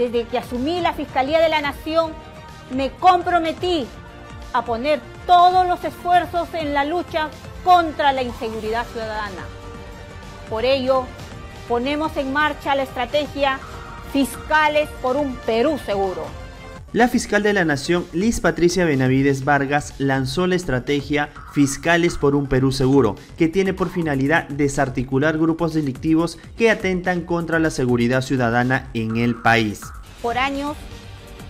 Desde que asumí la Fiscalía de la Nación, me comprometí a poner todos los esfuerzos en la lucha contra la inseguridad ciudadana. Por ello, ponemos en marcha la estrategia Fiscales por un Perú Seguro. La fiscal de la Nación, Liz Patricia Benavides Vargas, lanzó la estrategia Fiscales por un Perú Seguro, que tiene por finalidad desarticular grupos delictivos que atentan contra la seguridad ciudadana en el país. Por años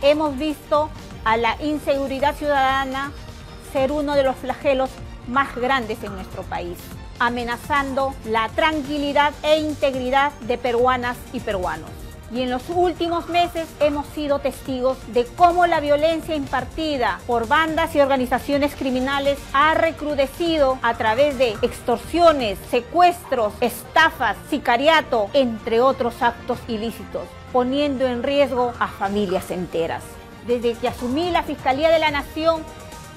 hemos visto a la inseguridad ciudadana ser uno de los flagelos más grandes en nuestro país, amenazando la tranquilidad e integridad de peruanas y peruanos. Y en los últimos meses hemos sido testigos de cómo la violencia impartida por bandas y organizaciones criminales ha recrudecido a través de extorsiones, secuestros, estafas, sicariato, entre otros actos ilícitos, poniendo en riesgo a familias enteras. Desde que asumí la Fiscalía de la Nación,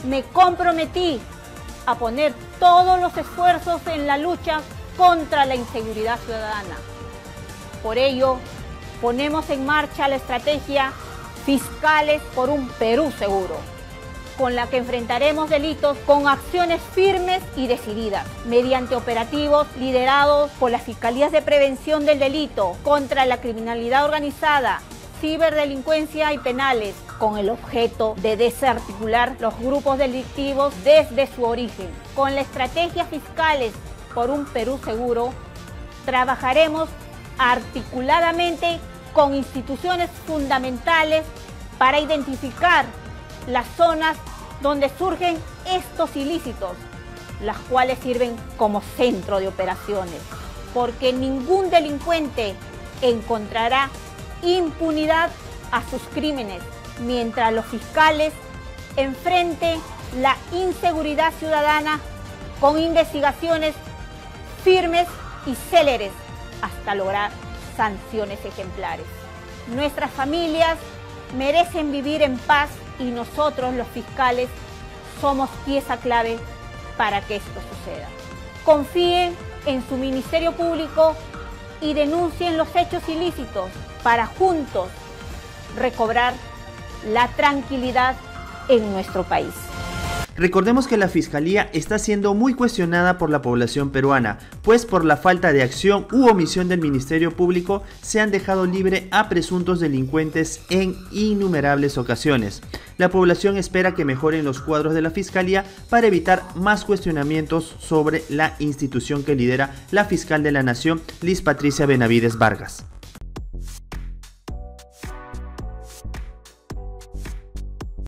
me comprometí a poner todos los esfuerzos en la lucha contra la inseguridad ciudadana. Por ello, ponemos en marcha la estrategia Fiscales por un Perú Seguro, con la que enfrentaremos delitos con acciones firmes y decididas, mediante operativos liderados por las Fiscalías de Prevención del Delito contra la criminalidad organizada, ciberdelincuencia y penales, con el objeto de desarticular los grupos delictivos desde su origen. Con la estrategia Fiscales por un Perú Seguro, trabajaremos articuladamente con instituciones fundamentales para identificar las zonas donde surgen estos ilícitos, las cuales sirven como centro de operaciones, porque ningún delincuente encontrará impunidad a sus crímenes, mientras los fiscales enfrenten la inseguridad ciudadana con investigaciones firmes y céleres hasta lograr sanciones ejemplares. Nuestras familias merecen vivir en paz y nosotros los fiscales somos pieza clave para que esto suceda. Confíen en su Ministerio Público y denuncien los hechos ilícitos para juntos recobrar la tranquilidad en nuestro país. Recordemos que la Fiscalía está siendo muy cuestionada por la población peruana, pues por la falta de acción u omisión del Ministerio Público se han dejado libre a presuntos delincuentes en innumerables ocasiones. La población espera que mejoren los cuadros de la Fiscalía para evitar más cuestionamientos sobre la institución que lidera la fiscal de la Nación, Liz Patricia Benavides Vargas.